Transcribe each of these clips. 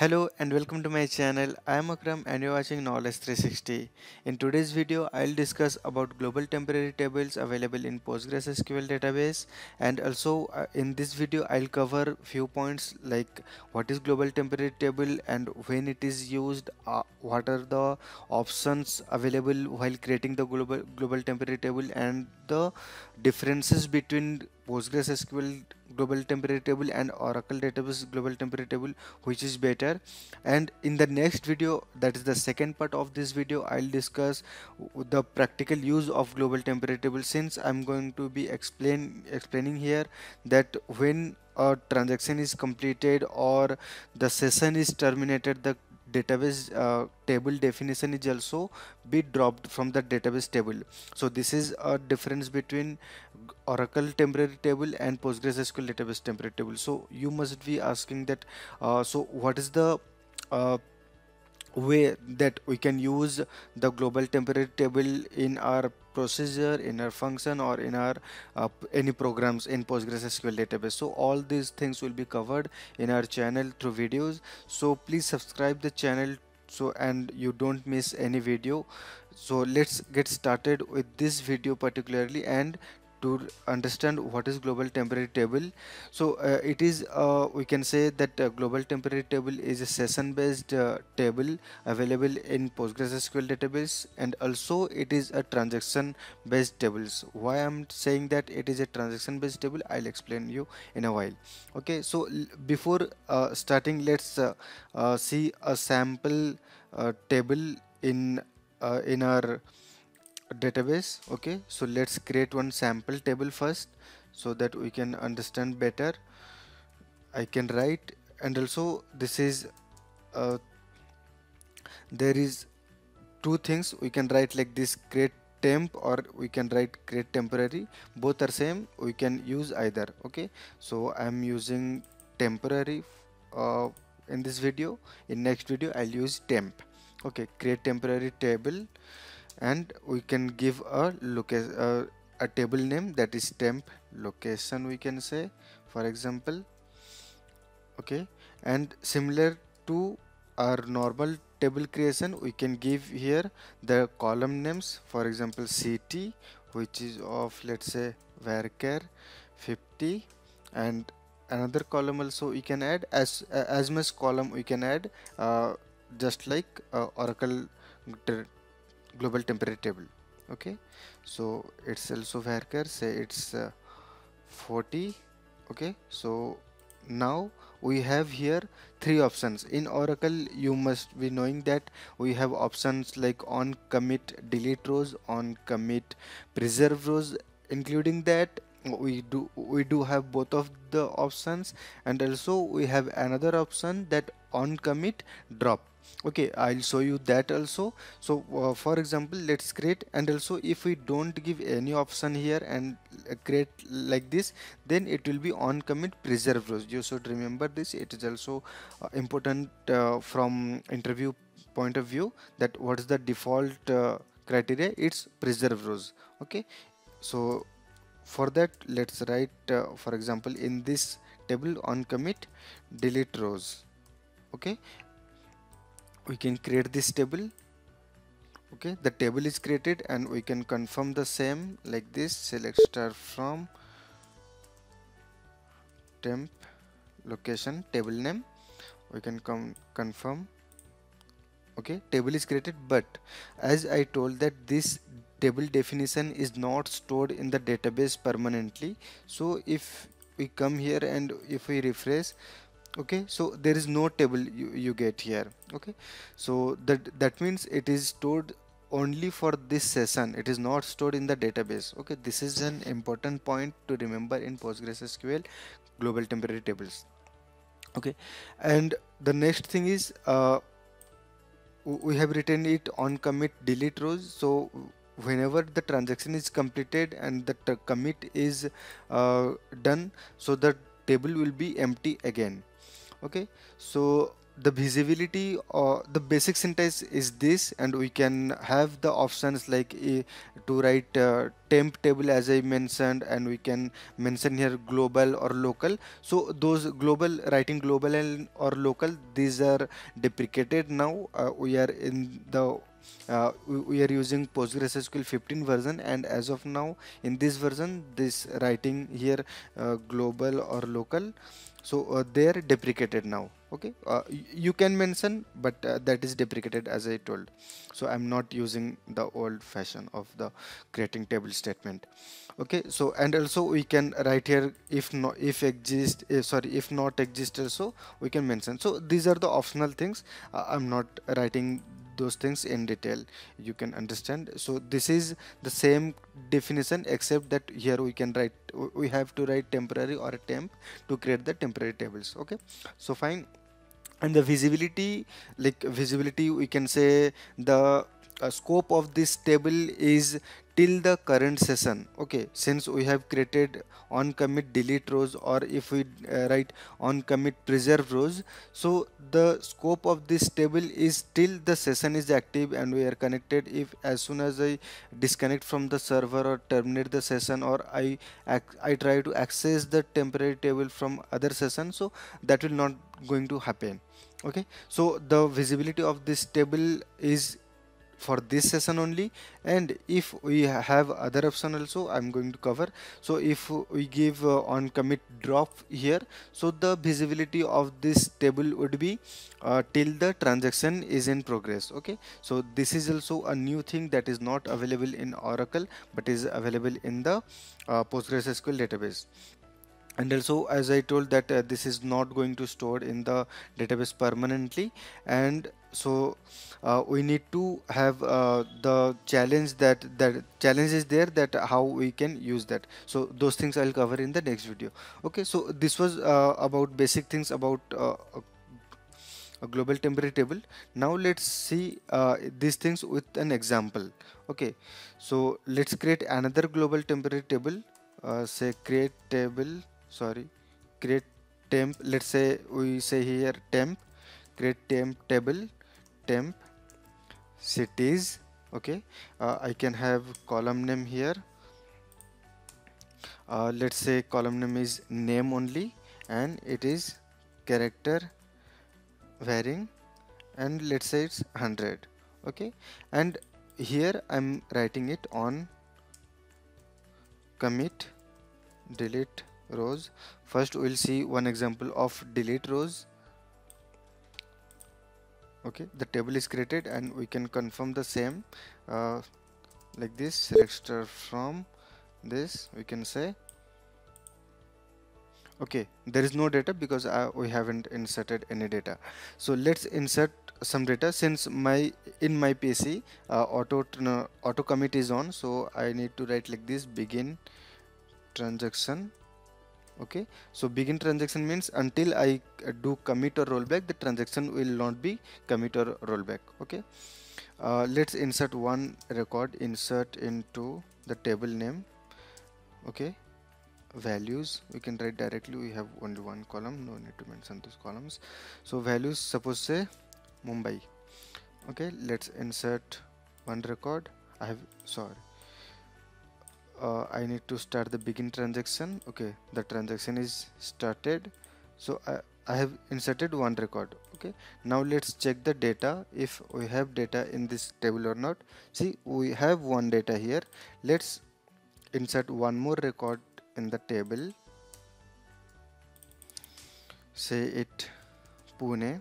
Hello and welcome to my channel. I am Akram and you're watching Knowledge 360. In today's video, I'll discuss about global temporary tables available in PostgreSQL database and also uh, in this video I'll cover few points like what is global temporary table and when it is used, uh, what are the options available while creating the global global temporary table and the differences between PostgreSQL global temporary table and Oracle database global temporary table which is better. And in the next video that is the second part of this video I'll discuss the practical use of global temporary table since I'm going to be explain explaining here that when a transaction is completed or the session is terminated the database uh, table definition is also be dropped from the database table. So this is a difference between oracle temporary table and postgresql database temporary table. So you must be asking that uh, so what is the uh, way that we can use the global temporary table in our procedure in our function or in our uh, any programs in postgresql database. So all these things will be covered in our channel through videos. So please subscribe the channel so and you don't miss any video. So let's get started with this video particularly and to understand what is global temporary table. So uh, it is uh, we can say that uh, global temporary table is a session based uh, table available in postgresql database and also it is a transaction based tables. Why i'm saying that it is a transaction based table i'll explain you in a while. Okay so before uh, starting let's uh, see a sample table in in our database okay? So let's create one sample table first so that we can understand better. I can write and also this is uh, there is two things. We can write like this create temp or we can write create temporary. Both are same. We can use either okay? So I'm using temporary uh, in this video. In next video I'll use temp okay? Create temporary table and we can give a location uh, a table name that is temp location we can say for example. Okay. And similar to our normal table creation we can give here the column names. For example ct which is of let's say varchar 50 and another column also we can add. As uh, as much column we can add uh, just like uh, oracle global temporary table okay? So it's also varchar say it's uh, 40 okay? So now we have here three options. In oracle you must be knowing that we have options like on commit delete rows on commit preserve rows. Including that we do we do have both of the options. And also we have another option that on commit drop okay i'll show you that also. So uh, for example let's create and also if we don't give any option here and uh, create like this then it will be on commit preserve rows you should remember this it is also uh, important uh, from interview point of view that what is the default uh, criteria? It's preserve rows. Okay? So for that let's write uh, for example in this table on commit delete rows. Okay we can create this table. Okay the table is created and we can confirm the same like this. Select star from temp location table name. We can come confirm. Okay table is created but as I told that this table definition is not stored in the database permanently. So if we come here and if we refresh okay so there is no table you, you get here. Okay so that that means it is stored only for this session. It is not stored in the database. Okay this is an important point to remember in postgresql global temporary tables. Okay and the next thing is uh, we have written it on commit delete rows. So whenever the transaction is completed and the commit is uh, done so the table will be empty again okay? So the visibility or the basic syntax is this and we can have the options like uh, to write uh, temp table as I mentioned and we can mention here global or local. So those global writing global and or local these are deprecated now. Uh, we are in the uh, we, we, are using PostgreSQL 15 version and as of now in this version this writing here uh, global or local so uh, they are deprecated now okay? Uh, you can mention but uh, that is deprecated as I told. So I'm not using the old fashion of the creating table statement okay? So and also we can write here if not if exist uh, sorry if not exist also we can mention. So these are the optional things. Uh, I'm not writing those things in detail you can understand. So this is the same definition except that here we can write we have to write temporary or temp to create the temporary tables okay? So fine. And the visibility like visibility we can say the uh, scope of this table is till the current session. Okay since we have created on commit delete rows or if we uh, write on commit preserve rows so the scope of this table is till the session is active and we are connected if as soon as I disconnect from the server or terminate the session or I I try to access the temporary table from other session so that will not going to happen. Okay so the visibility of this table is for this session only. And if we have other option also I'm going to cover. So if we give uh, on commit drop here so the visibility of this table would be uh, till the transaction is in progress. Okay? So this is also a new thing that is not available in Oracle but is available in the uh, PostgreSQL database. And also as I told that uh, this is not going to store in the database permanently. And so uh, we need to have uh, the challenge that that challenge is there that how we can use that. So those things I'll cover in the next video. Okay so this was uh, about basic things about uh, a global temporary table. Now let's see uh, these things with an example. Okay so let's create another global temporary table. Uh, say create table sorry create temp let's say we say here temp create temp table temp cities okay? Uh, I can have column name here. Uh, let's say column name is name only and it is character varying and let's say it's 100 okay? And here I'm writing it on commit delete rows. First we'll see one example of delete rows okay the table is created and we can confirm the same uh, like this select from this we can say. Okay there is no data because uh, we haven't inserted any data. So let's insert some data. Since my in my PC uh, auto auto commit is on so I need to write like this begin transaction okay so begin transaction means until I do commit or rollback the transaction will not be commit or rollback. Okay uh, let's insert one record insert into the table name. Okay values we can write directly we have only one column no need to mention those columns. So values suppose say Mumbai. Okay let's insert one record I have sorry uh, I need to start the begin transaction. Okay the transaction is started. So I, I have inserted one record. Okay now let's check the data if we have data in this table or not. See we have one data here. Let's insert one more record in the table. Say it Pune.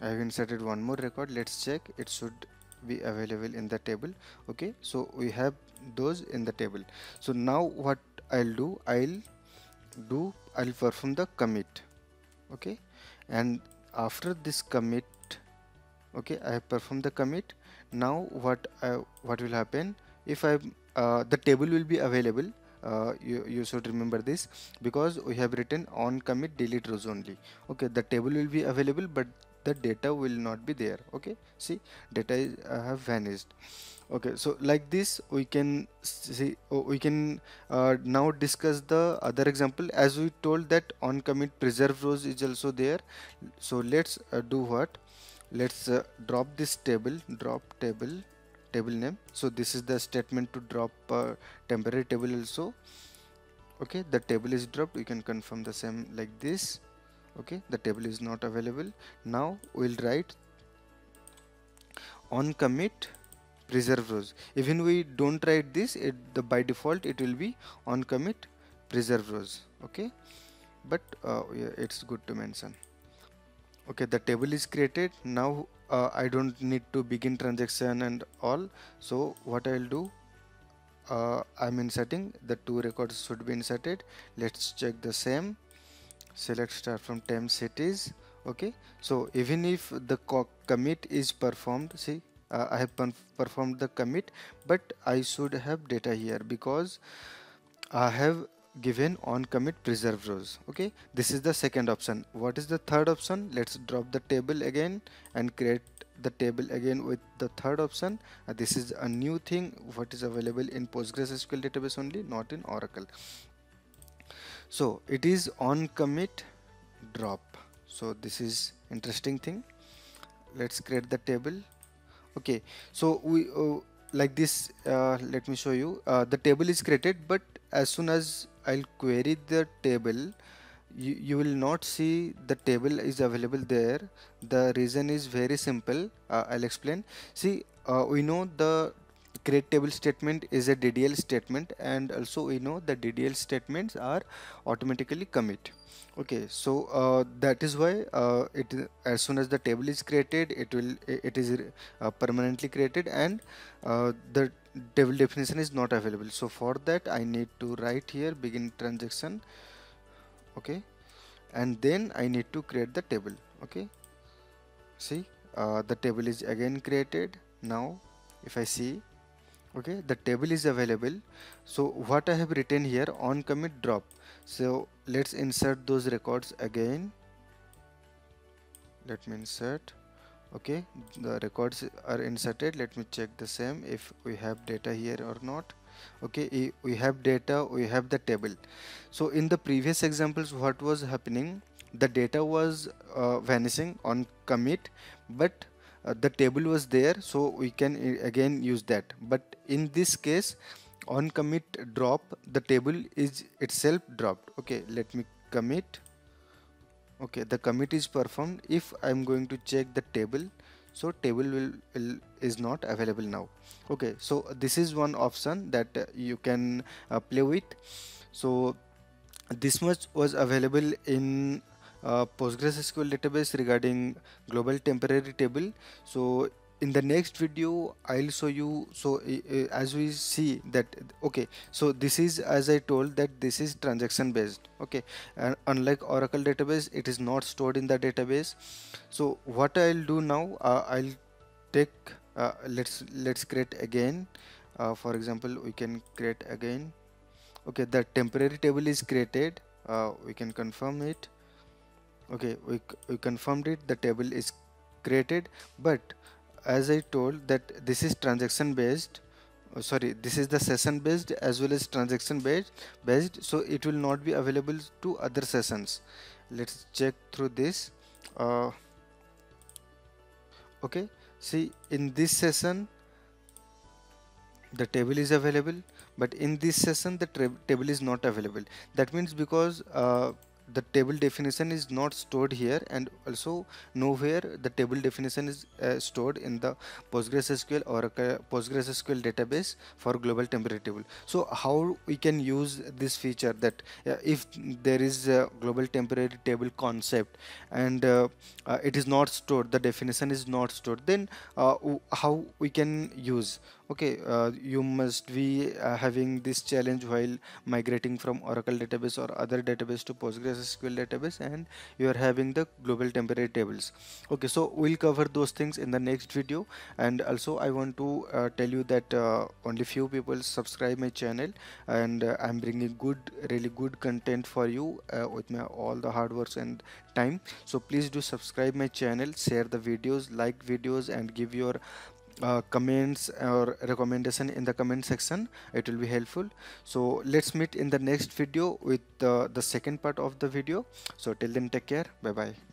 I have inserted one more record. Let's check. It should be available in the table okay? So we have those in the table. So now what I'll do I'll do I'll perform the commit okay? And after this commit okay I have performed the commit. Now what I, what will happen? If I uh, the table will be available uh, you, you should remember this because we have written on commit delete rows only okay? The table will be available but the data will not be there okay? See data is, uh, have vanished. Okay so like this we can see oh, we can uh, now discuss the other example. As we told that on commit preserve rows is also there. So let's uh, do what? Let's uh, drop this table drop table table name. So this is the statement to drop uh, temporary table also. Okay the table is dropped. You can confirm the same like this okay the table is not available. Now we'll write on commit preserve rows. Even we don't write this it the by default it will be on commit preserve rows. Okay but uh, yeah, it's good to mention. Okay the table is created. Now uh, I don't need to begin transaction and all. So what I'll do uh, I'm inserting the two records should be inserted. Let's check the same select start from temp cities okay? So even if the commit is performed see uh, I have performed the commit but I should have data here because I have given on commit preserve rows okay? This is the second option. What is the third option? Let's drop the table again and create the table again with the third option. Uh, this is a new thing what is available in PostgreSQL database only not in Oracle so it is on commit drop. So this is interesting thing. Let's create the table. Okay. So we uh, like this uh, let me show you. Uh, the table is created but as soon as I'll query the table you, you will not see the table is available there. The reason is very simple. Uh, I'll explain. See uh, we know the create table statement is a DDL statement and also we know the DDL statements are automatically commit. Okay so uh, that is why uh, it as soon as the table is created it will it is uh, permanently created and uh, the table definition is not available. So for that I need to write here begin transaction okay? And then I need to create the table okay? See uh, the table is again created. Now if I see okay the table is available. So what I have written here on commit drop. So let's insert those records again. Let me insert. Okay the records are inserted. Let me check the same if we have data here or not. Okay we have data we have the table. So in the previous examples what was happening? The data was uh, vanishing on commit but uh, the table was there so we can uh, again use that. But in this case on commit drop the table is itself dropped. Okay let me commit. Okay the commit is performed. If i'm going to check the table so table will, will is not available now. Okay so this is one option that uh, you can uh, play with. So this much was available in uh, PostgreSQL database regarding global temporary table. So in the next video I'll show you so uh, as we see that okay so this is as I told that this is transaction based okay and unlike Oracle database it is not stored in the database. So what I'll do now uh, I'll take uh, let's let's create again. Uh, for example we can create again. Okay the temporary table is created. Uh, we can confirm it okay we, we confirmed it the table is created but as I told that this is transaction based oh, sorry this is the session based as well as transaction based based so it will not be available to other sessions. Let's check through this uh, okay see in this session the table is available but in this session the table is not available. That means because uh, the table definition is not stored here and also nowhere the table definition is uh, stored in the PostgreSQL or PostgreSQL database for global temporary table. So how we can use this feature that uh, if there is a global temporary table concept and uh, uh it is not stored, the definition is not stored, then uh, how we can use okay uh, you must be uh, having this challenge while migrating from oracle database or other database to postgresql database and you are having the global temporary tables. Okay so we'll cover those things in the next video. And also i want to uh, tell you that uh, only few people subscribe my channel and uh, i'm bringing good really good content for you uh, with my all the hard works and time. So please do subscribe my channel share the videos like videos and give your uh, comments or recommendation in the comment section. It will be helpful. So let's meet in the next video with uh, the second part of the video. So till then take care. Bye bye